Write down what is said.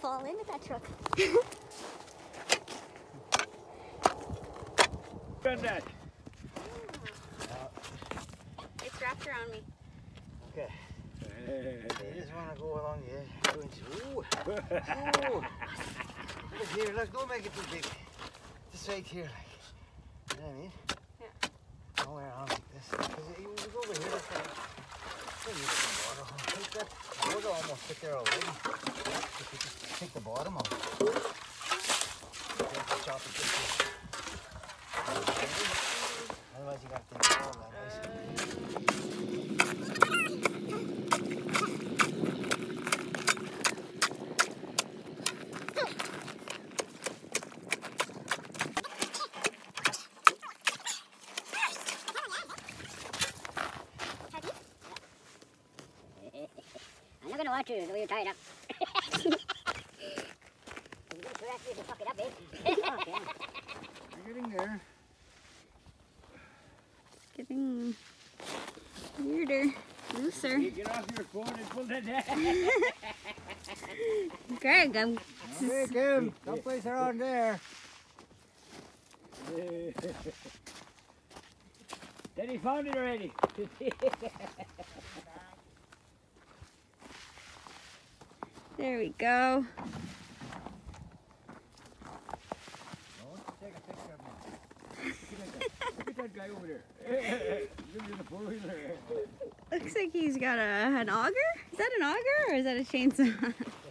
fall in with that truck. Done that. It's wrapped around me. Okay. You just want to go along the edge. Two inches. Ooh. Ooh. Look here, look, don't make it too big. Just right here, like. You know what I mean? Yeah. Nowhere around like this. Because you you go over here, that's like. Don't need some water. Take that water almost fit there already. If you just take the bottom off. Chop it this. Otherwise, you got to take all. I'm not gonna watch you the way you're up. you sure ask me to fuck it up, eh? You're getting there. Getting weirder, looser. You get off your phone and pull that down. Greg, I'm Okay, Kim. Someplace around there. Daddy found it already. there we go. Take a picture of me. Look at that guy over there. Looks like he's got a an auger. Is that an auger or is that a chainsaw?